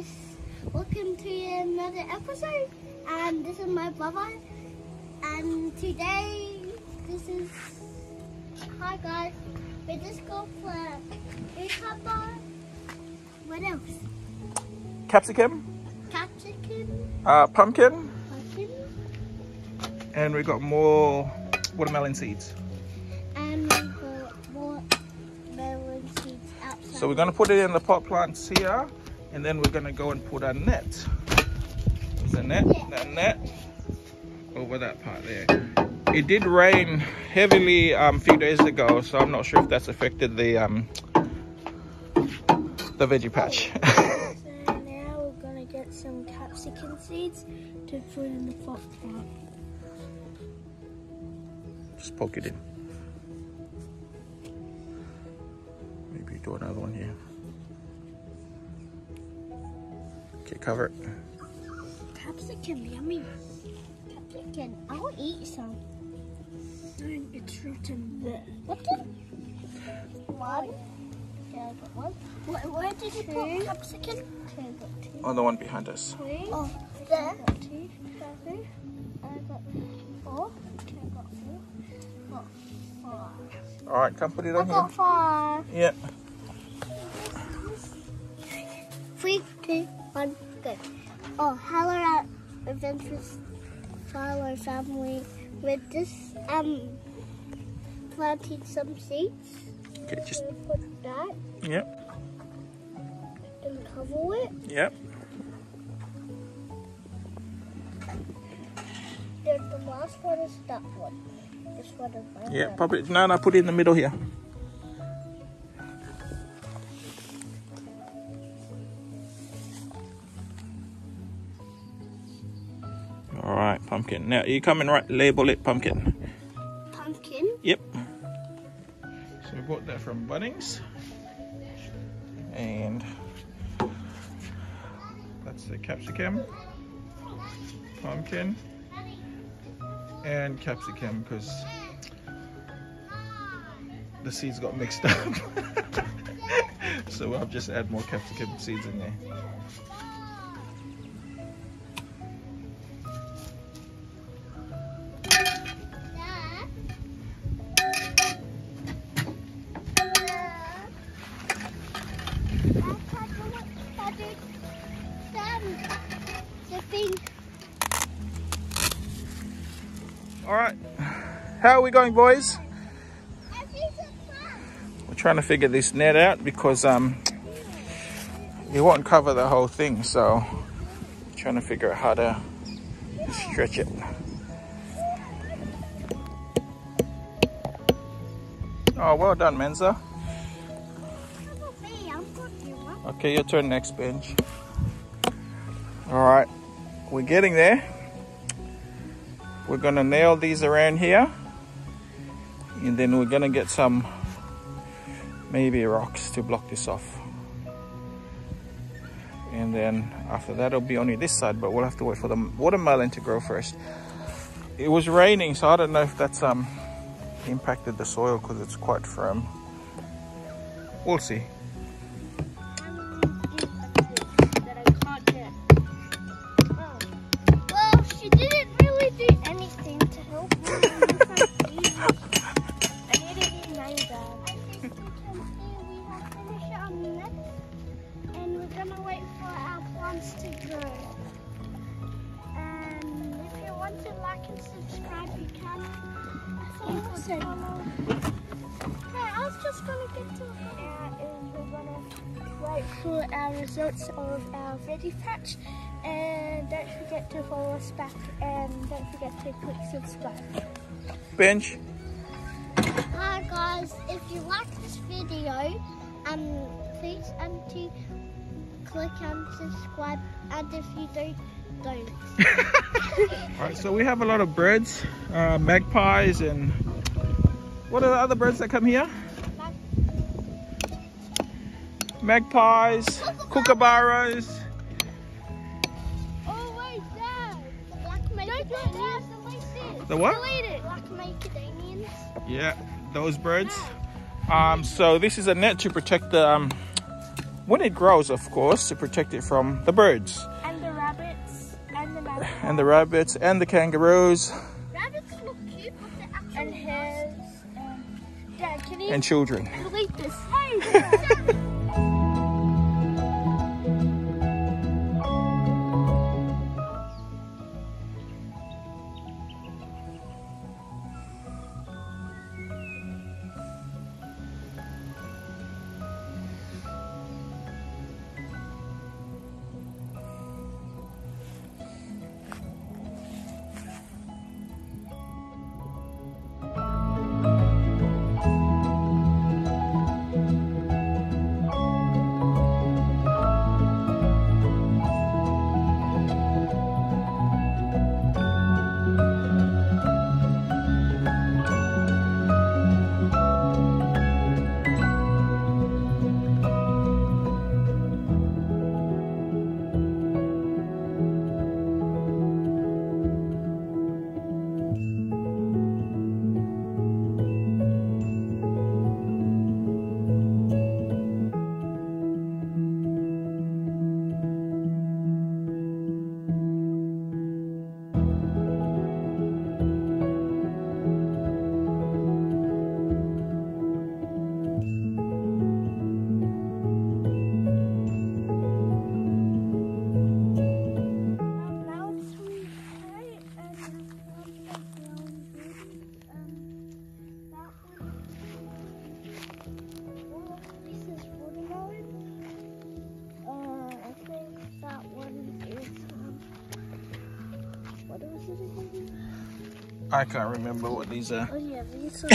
guys, welcome to another episode. And this is my brother. And today, this is hi guys. We just go for cucumber. What else? Capsicum, Capsicum, uh, pumpkin, pumpkin, and we got more watermelon seeds. and we got more melon seeds outside. So we're gonna put it in the pot plants here, and then we're gonna go and put a net. A net, that net over that part there. It did rain heavily um, a few days ago, so I'm not sure if that's affected the um, the veggie patch. So now we're gonna get some capsicum seeds to put in the pot plant. Just poke it in. Maybe do another one here. Okay, cover it. Capsicum, yummy. Capsicum, I'll eat some. It's written there. What the? One. Okay, one. Where, where did you put capsicum? Okay, I got two. On the one behind us. Three. Oh, there. Two. Seven. I got four. I got four. Got five. All right, come put it I on here. got five. Yep. Three, two, one, go. Oh, hello, our adventurous flower family. With this, just um planting some seeds. Okay, just So put that yep, and cover it. yep. The last one is that one. This one is my Yeah, pop it. No, no, put it in the middle here. Pumpkin. Now you come and right label it pumpkin. Pumpkin. Yep. So we bought that from Bunnings. And that's the capsicum, pumpkin, and capsicum because the seeds got mixed up. so I'll just add more capsicum seeds in there. All right. How are we going, boys? We're trying to figure this net out because um, it won't cover the whole thing. So trying to figure out how to stretch it. Oh, well done, Menza. Okay, your turn next, bench. All right, we're getting there. We're gonna nail these around here. And then we're gonna get some maybe rocks to block this off. And then after that it'll be only this side, but we'll have to wait for the watermelon to grow first. It was raining, so I don't know if that's um impacted the soil because it's quite firm. We'll see. Hey, I was just gonna get to now is we're gonna wait for our results of our veggie patch and don't forget to follow us back and don't forget to click subscribe. Bench. Hi guys, if you like this video, um, please um to click and subscribe and if you don't, don't. All right, so we have a lot of birds, uh, magpies, and what are the other birds that come here? Magpies, kookaburras. Oh, wait, Dad. Black. The what? Black. Yeah, those birds. Um, so this is a net to protect the, um, when it grows, of course, to protect it from the birds. And the rabbits. And the, and the rabbits and the kangaroos. Dad, and children. I can't remember what these are. Oh, yeah, these are